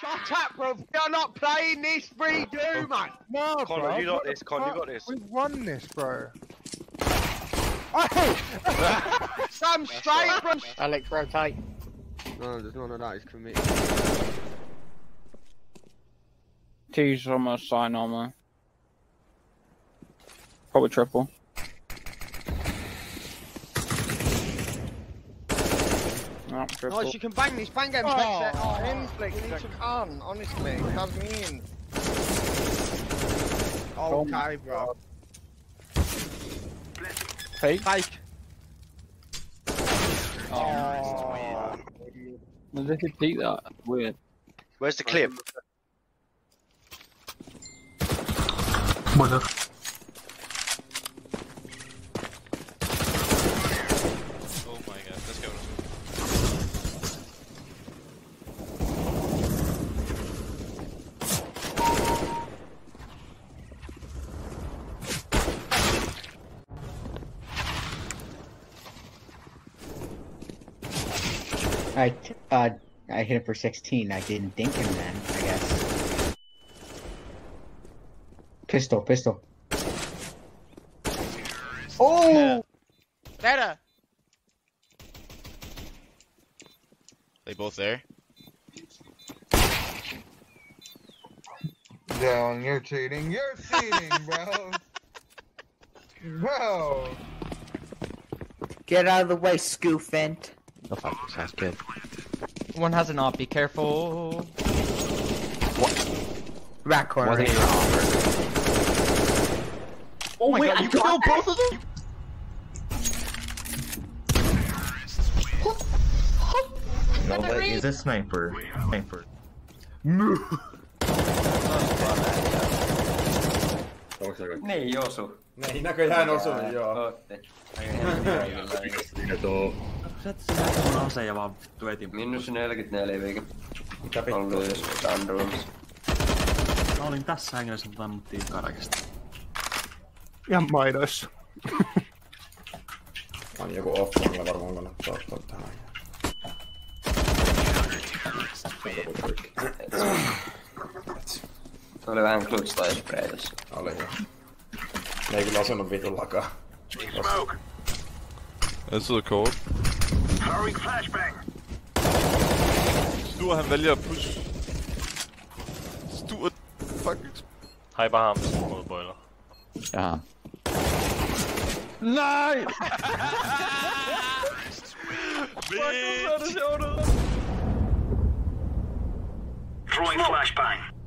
Shut up, bro. We are not playing this redo, oh, man. No, Connor, bro. you got this, Connor, you got this. We've won this, bro. Hey! Oh! Some straight from. Alex, rotate. No, there's none of that. He's committed. Two's almost sign armor. Probably triple. No, triple. Nice, you can bang these, Bang him. Oh, Oh, oh, Inflict, you need to come. Honestly, it does me in. Okay, bro. Fake. Fake. Oh. Well, they could beat that. Weird. Where's the clip? Bueno. I, uh, I hit him for 16. I didn't dink him then, I guess. Pistol, pistol. Oh! Better. They both there? Down, you're cheating. You're cheating, bro. bro. Get out of the way, Scoofant. Oh fuck, ass kid. One has an op, be careful. What? Rat corner. Wasn't even an Oh, oh wait, God, you killed both of them? No, but he's a sniper. Sniper. Move! Ne ei joo su. Ne, hinnako ei lähe nousua, joo. Oot. A Sä et sinä ase ja vaan tuetin. Miinus 44 viikon. Mitä On vittua? lyös Thunderums. Mä olin tässä hengessä, mutta ammuttiin karakesta. Ihan maidoissa. On joku offline varmaan kannattaa ottaa tähän. Se oli vähän clutch tai spray tässä. Oli joo. Ne ei kyllä osunut vitullakaan. Altid kort. Throwing flashbang. Stuer, han vælger at push. Stur, fucking... Har I bare ham mod boiler? Ja. Nej! Fuck, hvor det sjovt ud! Throwing flashbang.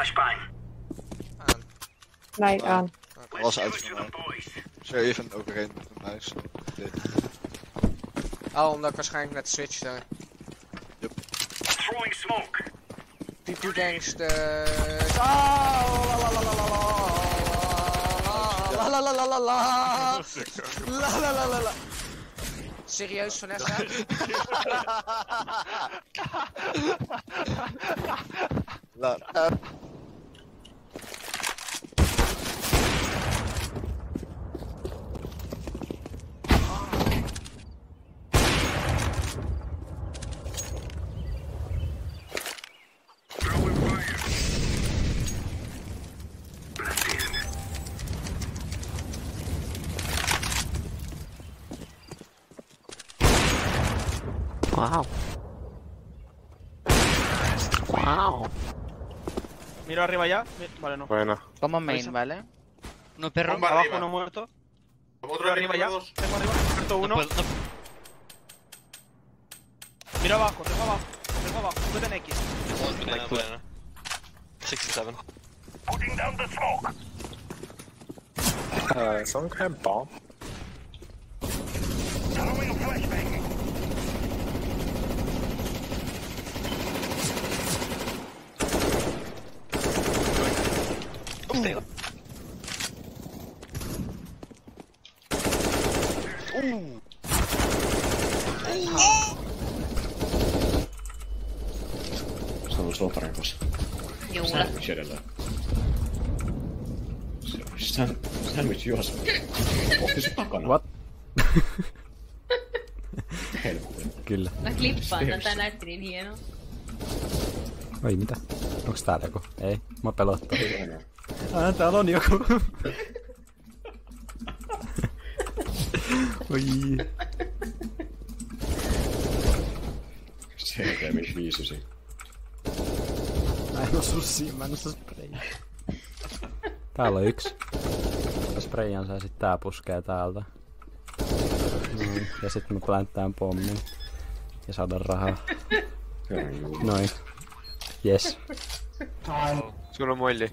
flashbang. Aan. Nee, aan. aan. Was uit voor mij. Zo even overheen met een muis. Oh, omdat ik waarschijnlijk net switchte. Yep. Throwing smoke. Die doet gangsters. Oh, Serieus, Vanessa? La. Wow. Wow. Miro arriba ya. Vale, no. Buena. Toma main. ¿vale? No perro. Bomba Abajo arriba. uno muerto. Otro arriba ya. Tengo arriba. Muerto uno. Miro abajo, tengo abajo. Tengo abajo. Tú ten X. Banana, banana. 67. Putting down the smoke. Uh, someone can have bomb. Stela. Uh. Se on sua parempi. Juula. Sandwich edelleen. Ohti se takana. What? Helkutin. Kyllä. Mä klippaan tätä, näytti niin hienoa. Oi mitä? Onks täällä joku? Ei, mä pelottaa. Ah, täällä on joku. Oi. Se ei mitään viisusi. Mä en oo sussi, mä en oo spray. Täällä on yksi. Sprayan saa sit tää puskee täältä. Noin. Ja sitten mä plänttään pommin. Ja saada rahaa. Noin. Yes. Sulla on moilli.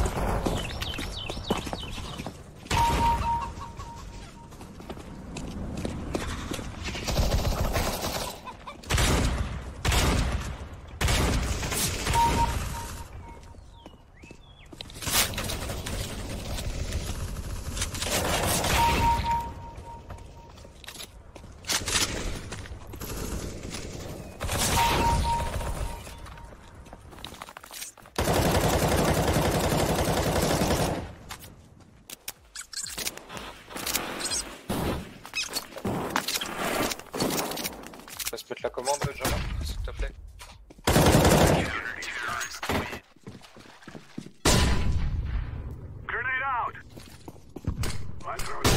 out.